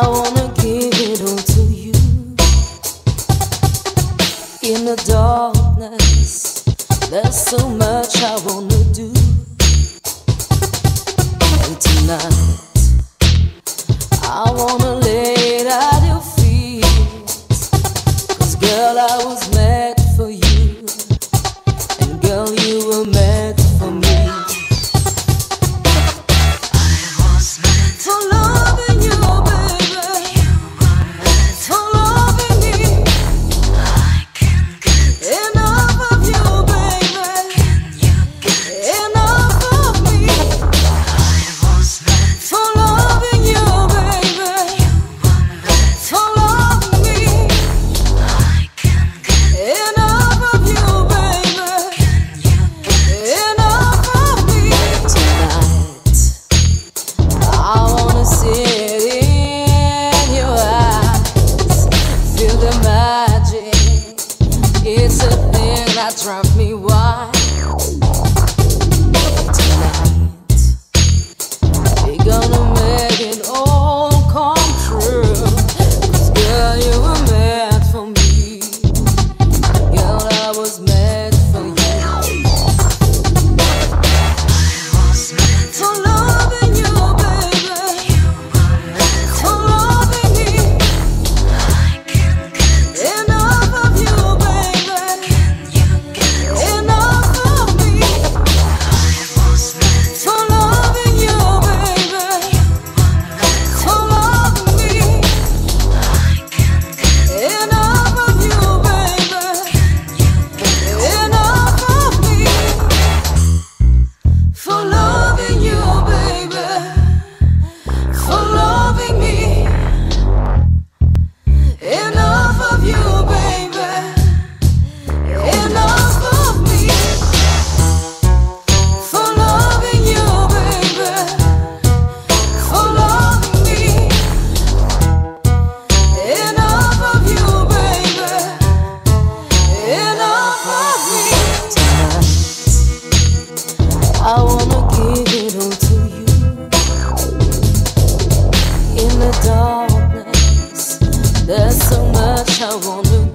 I wanna give it all to you. In the darkness, there's so much I wanna do. And tonight, I wanna lay your girl, I was. drive me wild. I wanna give it all to you. In the darkness, there's so much I wanna